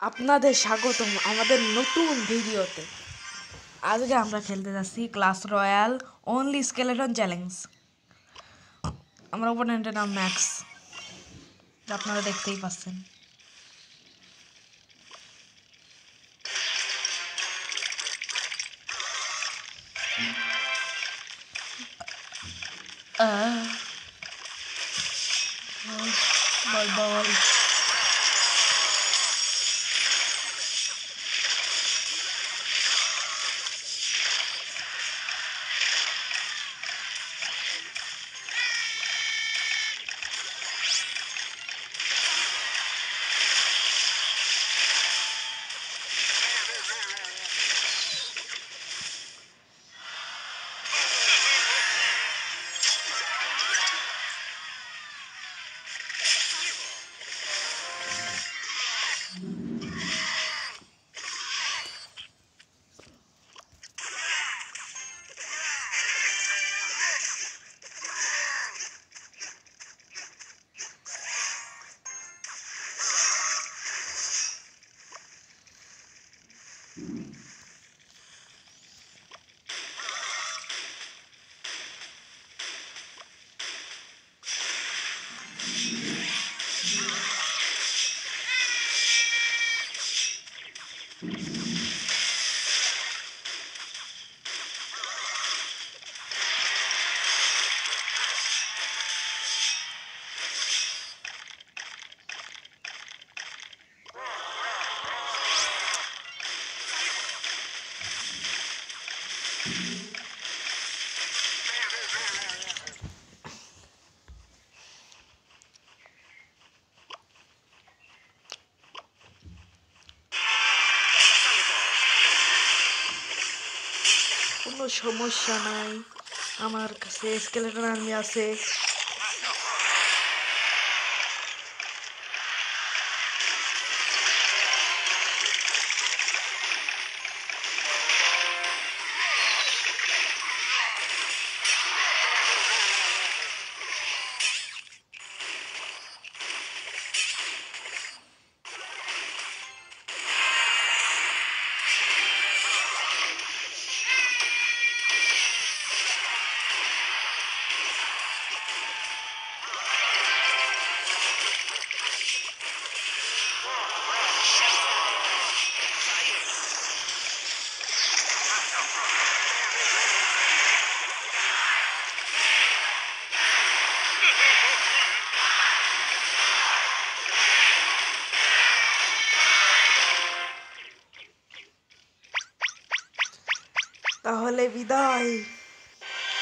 আপনাদের স্বাগতম আমাদের নতুন ভিডিওতে। আজকে আমরা খেলতে যাচ্ছি Clash Royale only skeleton challenge আমার ওপোনেন্টের নাম ম্যাক্স আপনারা দেখতেই পাচ্ছেন। বল বল। Amen. কোনো সমস্যা নাই। আমার কাছে স্কেলেটন আর্মি আছে। তাহলে বিদায়।